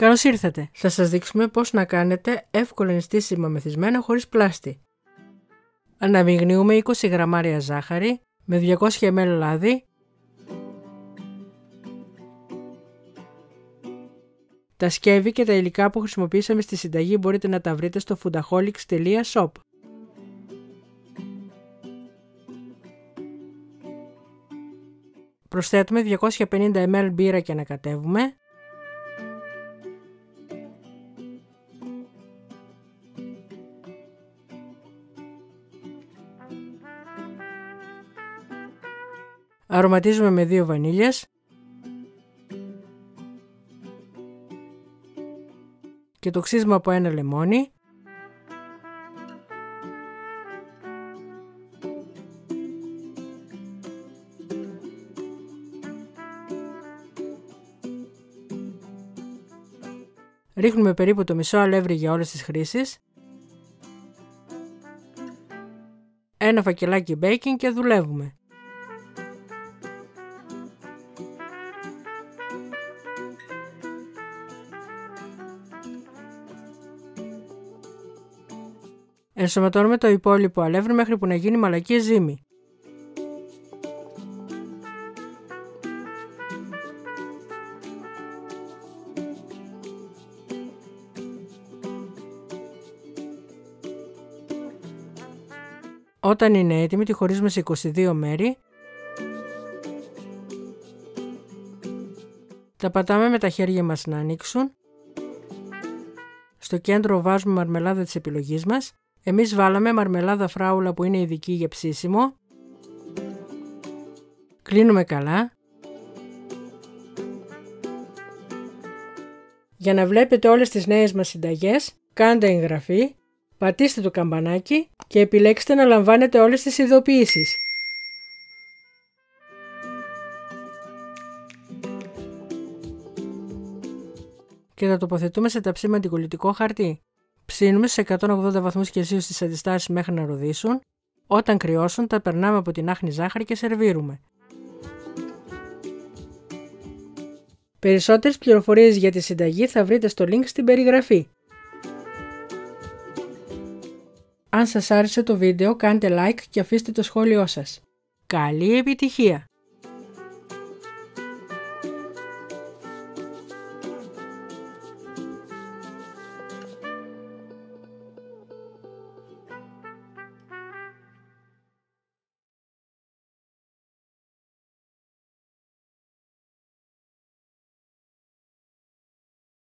Καλώς ήρθατε! Θα σας δείξουμε πώς να κάνετε εύκολα νηστίσιμα μεθυσμένα χωρίς πλάστη. Αναμειγνύουμε 20 γραμμάρια ζάχαρη με 200 ml λάδι, Τα σκεύη και τα υλικά που χρησιμοποίησαμε στη συνταγή μπορείτε να τα βρείτε στο foodaholics.shop. Προσθέτουμε 250 ml μπύρα και ανακατεύουμε. Αρωματίζουμε με δύο βανίλιες. Και το ξύσμα από ένα λεμόνι. Ρίχνουμε περίπου το μισό αλεύρι για όλες τις χρήσεις. Ένα φακελάκι baking και δουλεύουμε. Ενσωματώνουμε το υπόλοιπο αλεύρι μέχρι που να γίνει μαλακή ζύμη. Όταν είναι έτοιμη τη χωρίζουμε σε 22 μέρη. Τα πατάμε με τα χέρια μας να ανοίξουν. Στο κέντρο βάζουμε μαρμελάδα της επιλογής μας. Εμείς βάλαμε μαρμελάδα φράουλα που είναι ειδική για ψήσιμο. Κλείνουμε καλά. Για να βλέπετε όλες τις νέες μας συνταγές, κάντε εγγραφή πατήστε το καμπανάκι και επιλέξτε να λαμβάνετε όλες τις ειδοποιήσεις. Και θα τοποθετούμε σε ταψί με αντικολλητικό χαρτί. Ψήνουμε σε 180 βαθμούς Κελσίου στις αντιστάσεις μέχρι να ροδίσουν. Όταν κρυώσουν τα περνάμε από την άχνη ζάχαρη και σερβίρουμε. Περισσότερες πληροφορίες για τη συνταγή θα βρείτε στο link στην περιγραφή. Αν σας άρεσε το βίντεο κάντε like και αφήστε το σχόλιο σας. Καλή επιτυχία!